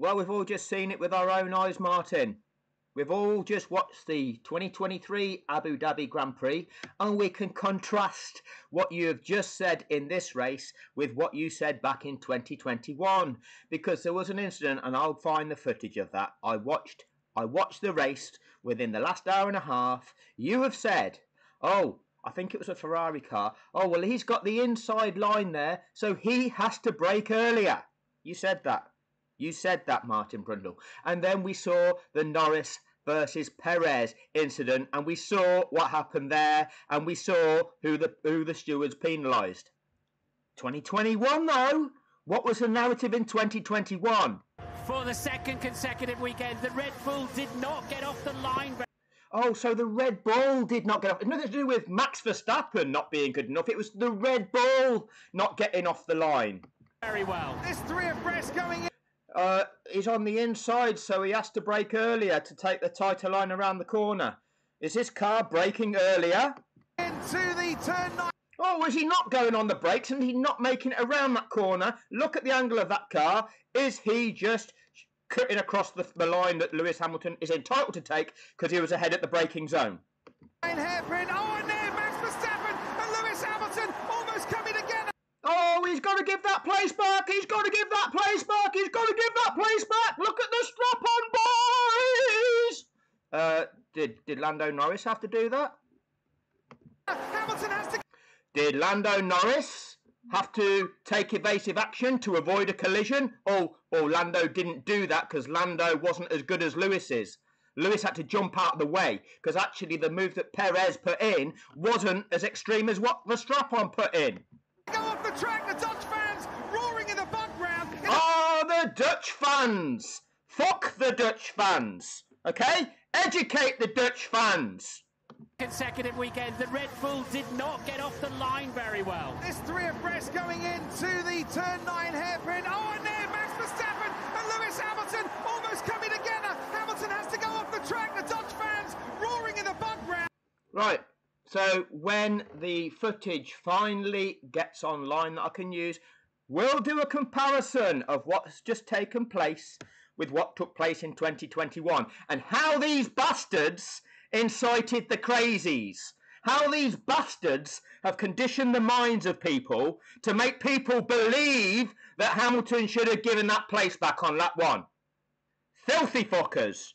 Well, we've all just seen it with our own eyes, Martin. We've all just watched the 2023 Abu Dhabi Grand Prix, and we can contrast what you have just said in this race with what you said back in 2021. Because there was an incident, and I'll find the footage of that. I watched, I watched the race within the last hour and a half. You have said, "Oh, I think it was a Ferrari car. Oh, well, he's got the inside line there, so he has to brake earlier." You said that. You said that, Martin Brundle. And then we saw the Norris versus Perez incident, and we saw what happened there, and we saw who the who the stewards penalised. 2021 though, what was the narrative in 2021? For the second consecutive weekend, the Red Bull did not get off the line. Oh, so the Red Bull did not get off. Nothing to do with Max Verstappen not being good enough. It was the Red Bull not getting off the line. Very well. There's three abreast going in. Uh, he's on the inside, so he has to brake earlier to take the tighter line around the corner. Is this car braking earlier? into the turn nine. Oh, was he not going on the brakes and he not making it around that corner? Look at the angle of that car. Is he just cutting across the, the line that Lewis Hamilton is entitled to take because he was ahead at the braking zone? hairpin. Oh, and there, Max Verstappen and Lewis Hamilton almost coming together. Oh, he's got to give that place back. He's got to give that place back. He's got to give did did Lando Norris have to do that? Hamilton has to. Did Lando Norris have to take evasive action to avoid a collision? Or, or Lando didn't do that because Lando wasn't as good as Lewis is? Lewis had to jump out of the way because actually the move that Perez put in wasn't as extreme as what on put in. Go off the track. The Dutch fans roaring in the background. Oh, the Dutch fans! Fuck the Dutch fans! Okay? Educate the Dutch fans! Consecutive weekend, the Red Bull did not get off the line very well. There's three abreast going into the turn nine hairpin. Oh, and there, Max Verstappen and Lewis Hamilton almost coming together. Hamilton has to go off the track. The Dutch fans roaring in the background. Right, so when the footage finally gets online that I can use, we'll do a comparison of what's just taken place with what took place in 2021 and how these bastards incited the crazies. How these bastards have conditioned the minds of people to make people believe that Hamilton should have given that place back on lap one. Filthy fuckers.